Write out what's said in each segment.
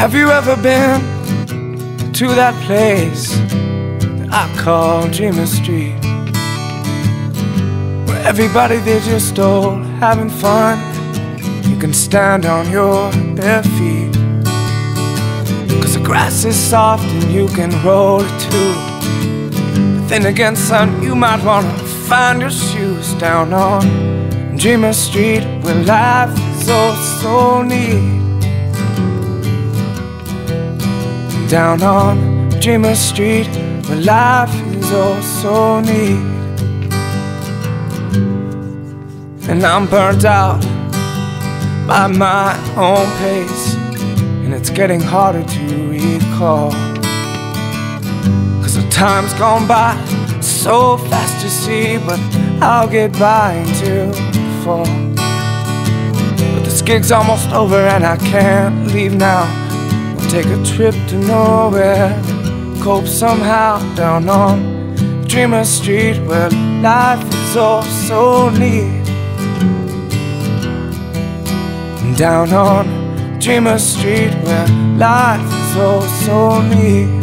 Have you ever been to that place that I call Dreamer Street? Where everybody they're just all having fun. You can stand on your bare feet. Cause the grass is soft and you can roll it too. But then again, son, you might wanna find your shoes down on Dreamer Street where life is oh so neat. Down on Dreamer Street where life is all so neat. And I'm burnt out by my own pace, and it's getting harder to recall. Cause the time's gone by so fast, you see, but I'll get by until fall. But this gig's almost over, and I can't leave now. Take a trip to nowhere, cope somehow down on Dreamer Street where life is all so neat. Down on Dreamer Street where life is all so neat.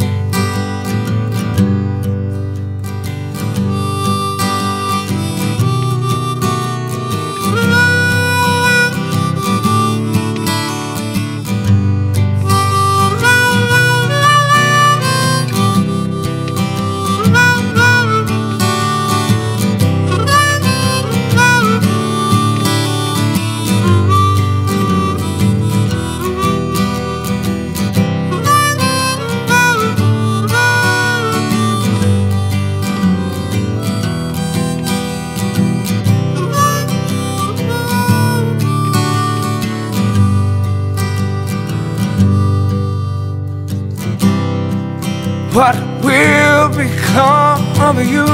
What will become of you?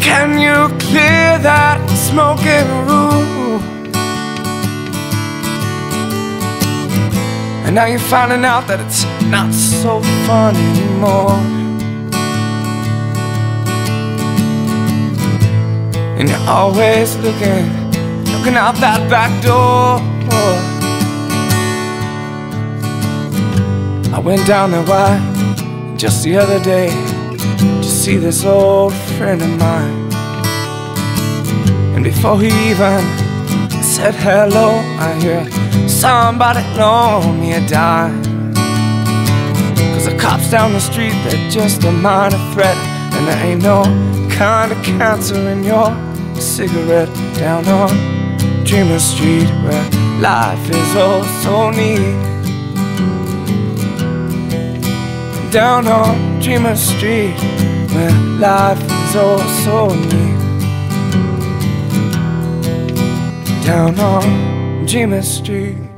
Can you clear that smoking room? And now you're finding out that it's not so fun anymore. And you're always looking, looking out that back door. I went down there why just the other day to see this old friend of mine. And before he even said hello, I hear somebody told me had died. Cause the cops down the street, they're just a minor threat. And there ain't no kind of cancer in your cigarette down on Dreamer Street where life is oh so neat. Down on Dreamer Street where life is oh so neat. Down on Dreamer Street.